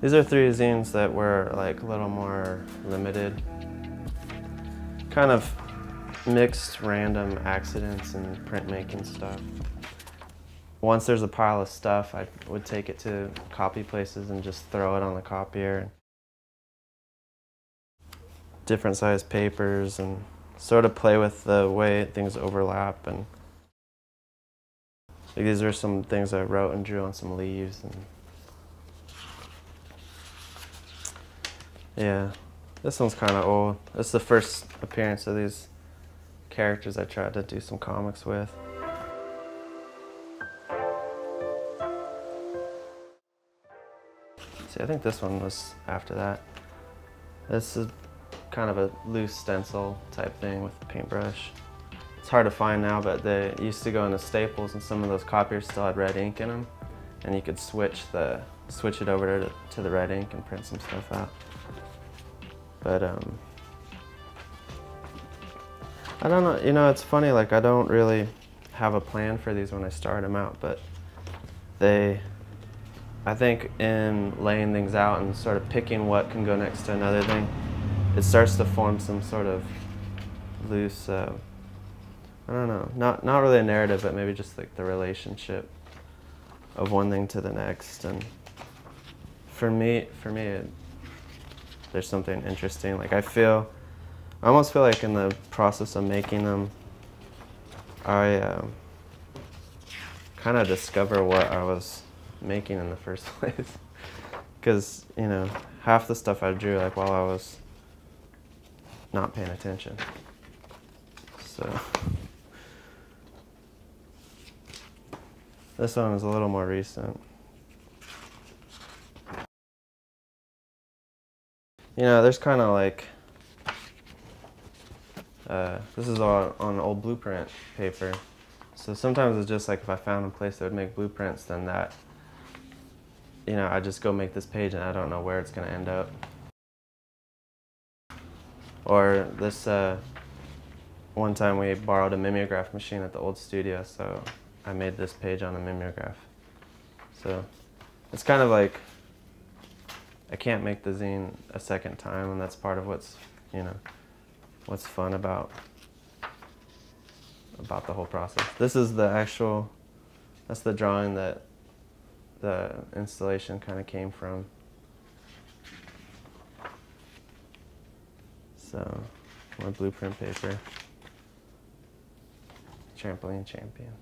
These are three zines that were like a little more limited. Kind of mixed random accidents and printmaking stuff. Once there's a pile of stuff, I would take it to copy places and just throw it on the copier. Different size papers and sort of play with the way things overlap and like these are some things I wrote and drew on some leaves and yeah this one's kind of old it's the first appearance of these characters I tried to do some comics with see I think this one was after that this is kind of a loose stencil type thing with a paintbrush. It's hard to find now, but they used to go into Staples and some of those copiers still had red ink in them. And you could switch the switch it over to, to the red ink and print some stuff out. But um, I don't know, you know, it's funny, like I don't really have a plan for these when I start them out, but they, I think in laying things out and sort of picking what can go next to another thing, it starts to form some sort of loose, uh, I don't know, not, not really a narrative, but maybe just like the relationship of one thing to the next. And for me, for me, there's something interesting. Like I feel, I almost feel like in the process of making them, I um, kind of discover what I was making in the first place. Because, you know, half the stuff I drew, like while I was not paying attention. So this one is a little more recent. You know, there's kind of like, uh, this is all on old blueprint paper. So sometimes it's just like if I found a place that would make blueprints, then that, you know, I just go make this page and I don't know where it's going to end up. Or this uh, one time we borrowed a mimeograph machine at the old studio, so I made this page on a mimeograph. So it's kind of like I can't make the zine a second time, and that's part of what's you know what's fun about about the whole process. This is the actual that's the drawing that the installation kind of came from. So, more blueprint paper. Trampoline champion.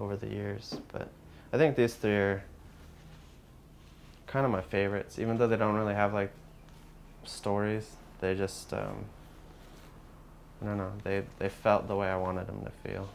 Over the years, but I think these three are kind of my favorites, even though they don't really have like stories. They just, um, I don't know, they, they felt the way I wanted them to feel.